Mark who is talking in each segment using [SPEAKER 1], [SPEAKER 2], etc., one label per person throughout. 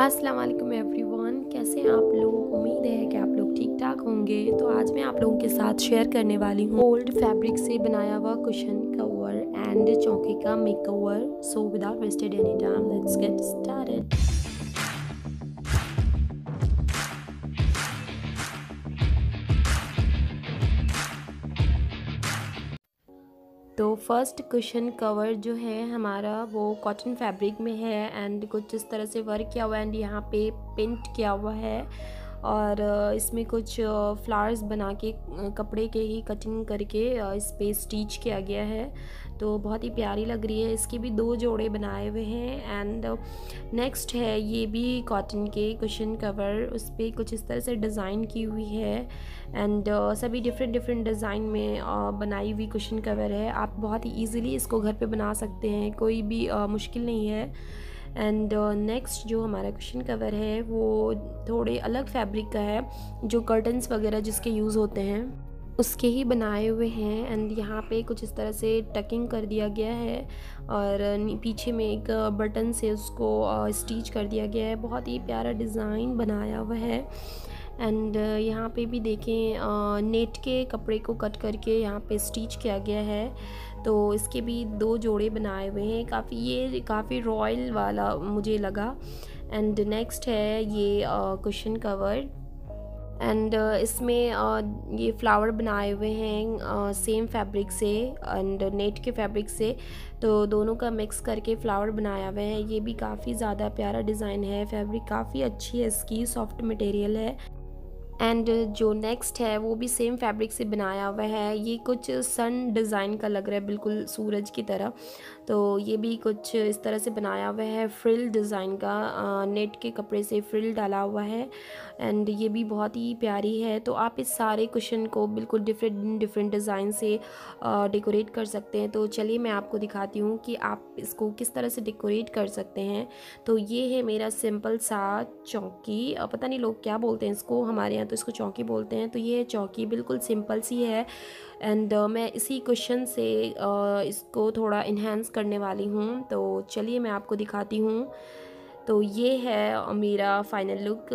[SPEAKER 1] अस्सलाम वालेकुम एवरीवन कैसे आप लोग? उम्मीद है कि आप लोग ठीक ठाक होंगे। तो आज मैं आप लोगों के साथ शेयर करने वाली हूँ। ओल्ड फैब्रिक से बनाया हुआ कुशन कवर एंड चौकी का makeover so without wasted any time let's get to first cushion cover जो है हमारा वो कॉटन फैब्रिक में है एंड कुछ इस तरह से वर्क किया हुआ है एंड यहाँ पे पेंट किया हुआ है। और इसमें कुछ फ्लावर्स बना के कपड़े के ही कटिंग करके इस पर स्टिच किया गया है। तो बहुत ही प्यारी लग रही है। इसके भी दो जोड़े बनाए हुए हैं एंड नेक्स्ट है ये भी कॉटन के कुशन कवर उस पर कुछ इस तरह से डिज़ाइन की हुई है एंड सभी डिफरेंट डिफरेंट डिज़ाइन में बनाई हुई कुशन कवर है। आप बहुत ही ईजिली इसको घर पे बना सकते हैं। कोई भी मुश्किल नहीं है। एंड नेक्स्ट uh, जो हमारा क्वेश्चन कवर है वो थोड़े अलग फैब्रिक का है जो कर्टन्स वगैरह जिसके यूज़ होते हैं उसके ही बनाए हुए हैं। एंड यहाँ पे कुछ इस तरह से टकिंग कर दिया गया है और पीछे में एक बटन से उसको स्टिच कर दिया गया है। बहुत ही प्यारा डिज़ाइन बनाया हुआ है। एंड यहाँ पे भी देखें नेट के कपड़े को कट करके यहाँ पे स्टिच किया गया है। तो इसके भी दो जोड़े बनाए हुए हैं। काफ़ी ये काफ़ी रॉयल वाला मुझे लगा। एंड नेक्स्ट है ये कुशन कवर एंड uh, इसमें uh, ये फ्लावर बनाए हुए हैं सेम uh, फैब्रिक से एंड नेट के फैब्रिक से। तो दोनों का मिक्स करके फ्लावर बनाया हुआ है। ये भी काफ़ी ज़्यादा प्यारा डिज़ाइन है। फैब्रिक काफ़ी अच्छी है। इसकी सॉफ्ट मटेरियल है। एंड जो नेक्स्ट है, वो भी सेम फैब्रिक से बनाया हुआ है। ये कुछ सन डिज़ाइन का लग रहा है, बिल्कुल सूरज की तरह। तो ये भी कुछ इस तरह से बनाया हुआ है फ्रिल डिज़ाइन का। नेट के कपड़े से फ्रिल डाला हुआ है। एंड ये भी बहुत ही प्यारी है। तो आप इस सारे कुशन को बिल्कुल डिफरेंट डिफरेंट डिज़ाइन से डेकोरेट कर सकते हैं। तो चलिए मैं आपको दिखाती हूँ कि आप इसको किस तरह से डेकोरेट कर सकते हैं। तो ये है मेरा सिंपल सा चौकी। पता नहीं लोग क्या बोलते हैं इसको। हमारे यहाँ तो इसको चौकी बोलते हैं। तो ये चौकी बिल्कुल सिंपल सी है एंड uh, मैं इसी क्वेश्चन से uh, इसको थोड़ा इन्हेंस करने वाली हूँ। तो चलिए मैं आपको दिखाती हूँ। तो ये है मेरा फाइनल लुक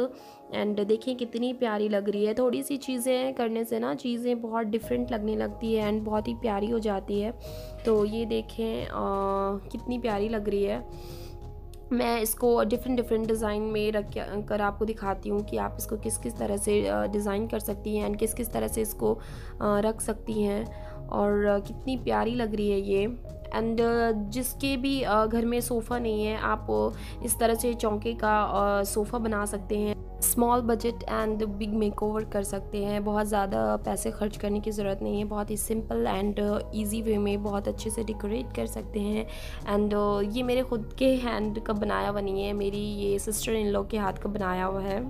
[SPEAKER 1] एंड देखिए कितनी प्यारी लग रही है। थोड़ी सी चीज़ें करने से ना चीज़ें बहुत डिफरेंट लगने लगती है एंड बहुत ही प्यारी हो जाती है। तो ये देखें आ, कितनी प्यारी लग रही है। मैं इसको डिफरेंट डिफरेंट डिज़ाइन में रख कर आपको दिखाती हूँ कि आप इसको किस किस तरह से डिज़ाइन कर सकती हैं एंड किस किस तरह से इसको रख सकती हैं और कितनी प्यारी लग रही है ये। एंड जिसके भी घर में सोफ़ा नहीं है, आप इस तरह से चौंके का सोफ़ा बना सकते हैं। Small budget and big makeover कर सकते हैं। बहुत ज़्यादा पैसे खर्च करने की ज़रूरत नहीं है। बहुत ही सिंपल एंड ईजी वे में बहुत अच्छे से डेकोरेट कर सकते हैं। एंड uh, ये मेरे ख़ुद के हैंड का बनाया हुआ नहीं है। मेरी ये सिस्टर इन लॉ के हाथ का बनाया हुआ है।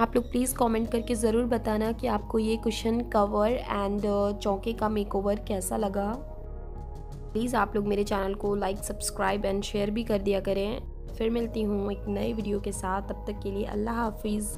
[SPEAKER 1] आप लोग प्लीज़ कमेंट करके ज़रूर बताना कि आपको ये कुशन कवर एंड चौके का मेकओवर कैसा लगा। प्लीज़ आप लोग मेरे चैनल को लाइक सब्सक्राइब एंड शेयर भी कर दिया करें। फिर मिलती हूँ एक नए वीडियो के साथ। तब तक के लिए अल्लाह हाफिज़।